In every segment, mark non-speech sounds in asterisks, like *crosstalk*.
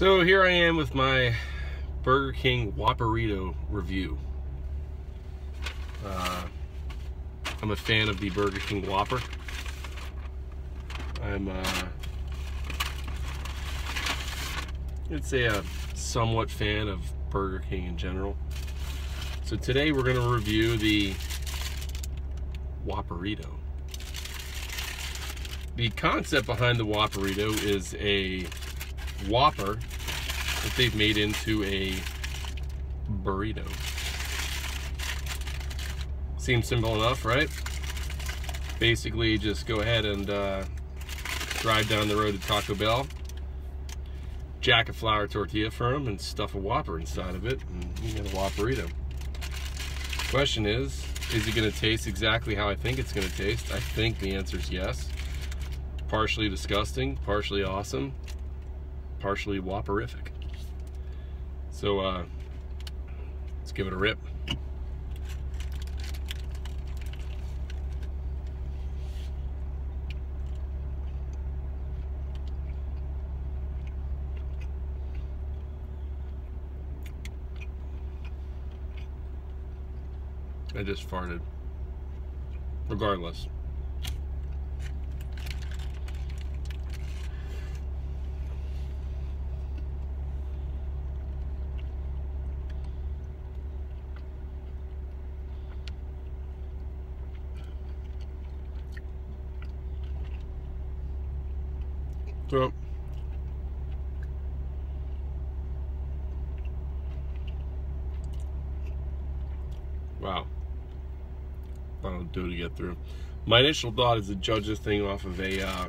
So here I am with my Burger King Whopperito review. Uh, I'm a fan of the Burger King Whopper. I'm, uh, I'd say a somewhat fan of Burger King in general. So today we're going to review the Whopperito. The concept behind the Whopperito is a Whopper that they've made into a burrito. Seems simple enough, right? Basically, just go ahead and uh, drive down the road to Taco Bell, jack a flour tortilla for them, and stuff a Whopper inside of it, and you get a Whopperito. Question is, is it going to taste exactly how I think it's going to taste? I think the answer is yes. Partially disgusting, partially awesome, partially whopperific. So uh, let's give it a rip. I just farted. Regardless. So, wow. I'll do to get through. My initial thought is to judge this thing off of a uh,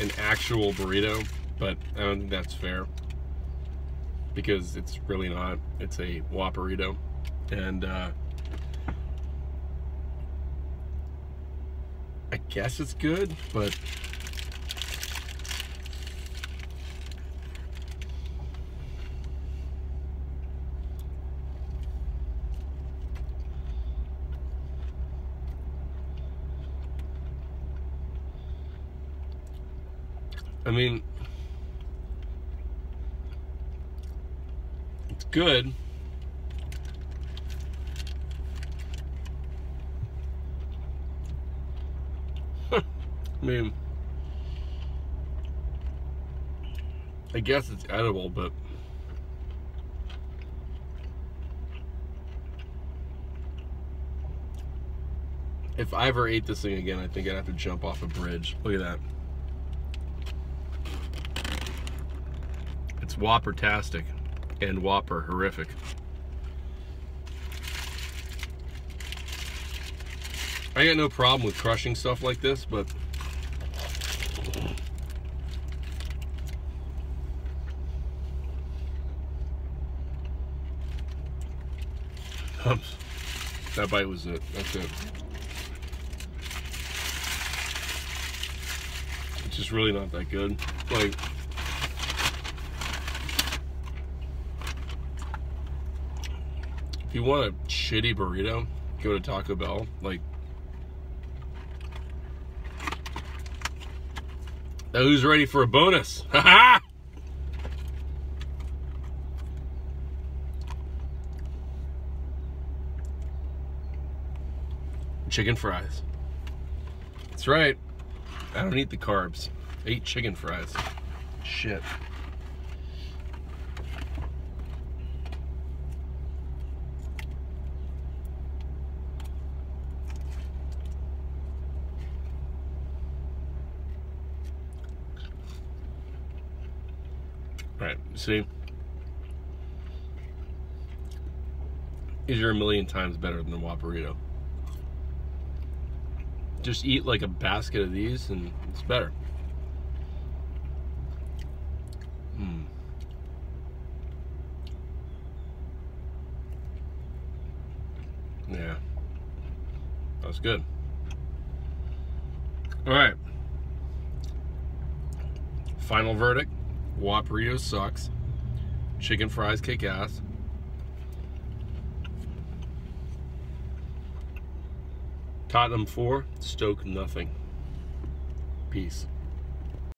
an actual burrito, but I don't think that's fair because it's really not. It's a Whopperito, and uh, I guess it's good, but I mean, it's good. I mean, I guess it's edible, but if I ever ate this thing again, I think I'd have to jump off a bridge. Look at that. It's Whopper-tastic and Whopper horrific. I got no problem with crushing stuff like this, but that bite was it. That's it. It's just really not that good. Like If you want a shitty burrito, go to Taco Bell. Like, who's ready for a bonus? Ha *laughs* Chicken fries. That's right. I don't eat the carbs. I eat chicken fries. Shit. Right, see? Is your a million times better than a Whopperito. Just eat like a basket of these and it's better. Hmm. Yeah. That's good. All right. Final verdict. Whopperito sucks. Chicken fries kick ass. Tottenham 4, Stoke nothing. Peace.